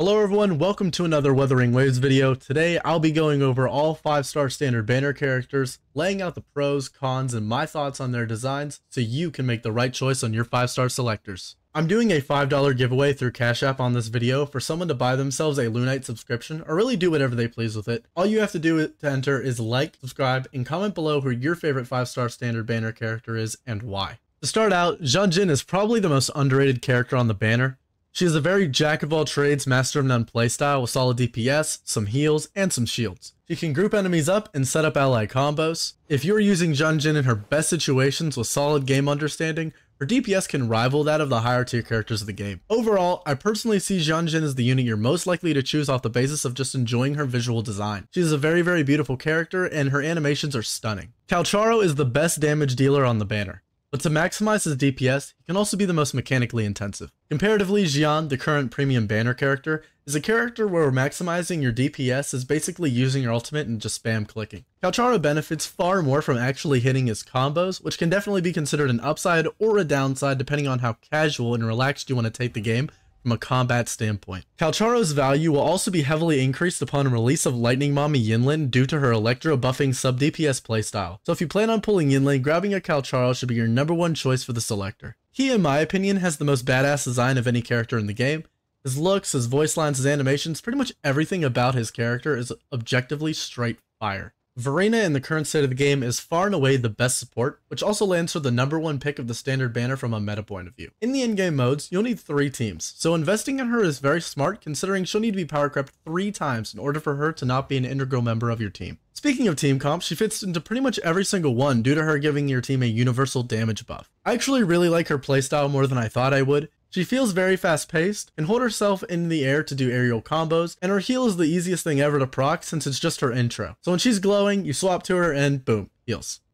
Hello everyone, welcome to another Wuthering Waves video. Today I'll be going over all 5-star standard banner characters, laying out the pros, cons, and my thoughts on their designs so you can make the right choice on your 5-star selectors. I'm doing a $5 giveaway through Cash App on this video for someone to buy themselves a Lunite subscription or really do whatever they please with it. All you have to do to enter is like, subscribe, and comment below who your favorite 5-star standard banner character is and why. To start out, Jianxin is probably the most underrated character on the banner. She is a very jack of all trades, master of none playstyle with solid DPS, some heals, and some shields. She can group enemies up and set up ally combos. If you're using Jianxin in her best situations with solid game understanding, her DPS can rival that of the higher tier characters of the game. Overall, I personally see Jianxin as the unit you're most likely to choose off the basis of just enjoying her visual design. She is a very very beautiful character and her animations are stunning. Calcharo is the best damage dealer on the banner. But to maximize his DPS, he can also be the most mechanically intensive. Comparatively, Jiyan, the current premium banner character, is a character where maximizing your DPS is basically using your ultimate and just spam clicking. Calcharo benefits far more from actually hitting his combos, which can definitely be considered an upside or a downside depending on how casual and relaxed you want to take the game from a combat standpoint. Calcharo's value will also be heavily increased upon release of Lightning Mommy Yinlin due to her Electro buffing sub DPS playstyle. So if you plan on pulling Yinlin, grabbing a Calcharo should be your number one choice for the selector. He, in my opinion, has the most badass design of any character in the game. His looks, his voice lines, his animations, pretty much everything about his character is objectively straight fire. Verina in the current state of the game is far and away the best support, which also lands her the number one pick of the standard banner from a meta point of view. In the in-game modes, you'll need three teams, so investing in her is very smart considering she'll need to be power crept three times in order for her to not be an integral member of your team. Speaking of team comp, she fits into pretty much every single one due to her giving your team a universal damage buff. I actually really like her playstyle more than I thought I would. She feels very fast paced, and hold herself in the air to do aerial combos, and her heal is the easiest thing ever to proc since it's just her intro. So when she's glowing, you swap to her and boom,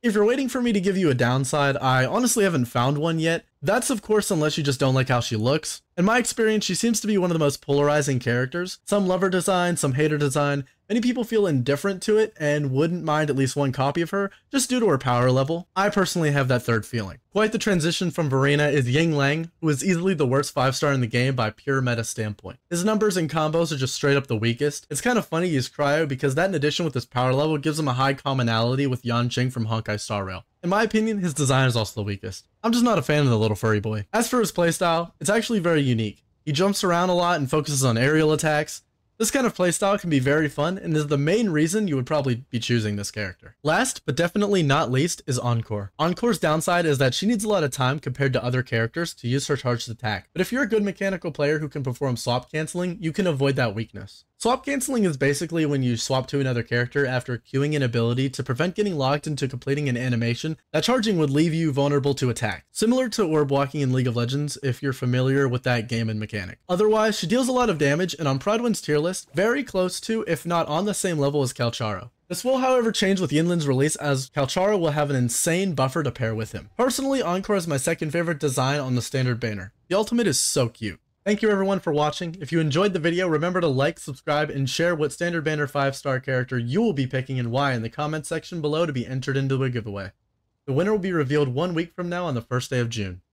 If you're waiting for me to give you a downside, I honestly haven't found one yet. That's of course unless you just don't like how she looks. In my experience, she seems to be one of the most polarizing characters. Some love her design, some hate her design, Many people feel indifferent to it and wouldn't mind at least one copy of her just due to her power level. I personally have that third feeling. Quite the transition from Verina is Yinglang, who is easily the worst 5 star in the game by pure meta standpoint. His numbers and combos are just straight up the weakest. It's kind of funny he's Cryo because that in addition with his power level gives him a high commonality with From Honkai Star Rail. In my opinion, his design is also the weakest. I'm just not a fan of the little furry boy. As for his playstyle, it's actually very unique. He jumps around a lot and focuses on aerial attacks, this kind of playstyle can be very fun and is the main reason you would probably be choosing this character. Last, but definitely not least, is Encore. Encore's downside is that she needs a lot of time compared to other characters to use her charged attack, but if you're a good mechanical player who can perform swap canceling, you can avoid that weakness. Swap canceling is basically when you swap to another character after queuing an ability to prevent getting locked into completing an animation that charging would leave you vulnerable to attack. Similar to orb walking in League of Legends if you're familiar with that game and mechanic. Otherwise, she deals a lot of damage and on Prydwen's tier list, very close to, if not on the same level as Calcharo. This will however change with Yinlin's release as Calcharo will have an insane buffer to pair with him. Personally, Encore is my second favorite design on the standard banner. The ultimate is so cute. Thank you everyone for watching. If you enjoyed the video, remember to like, subscribe, and share what Standard Banner 5-star character you will be picking and why in the comment section below to be entered into a giveaway. The winner will be revealed one week from now on the first day of June.